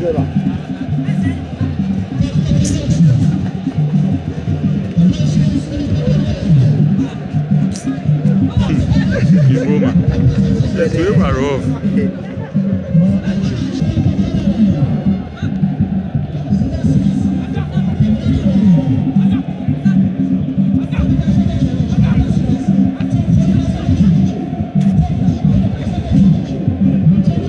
对吧？in Roma. Yes, we were off.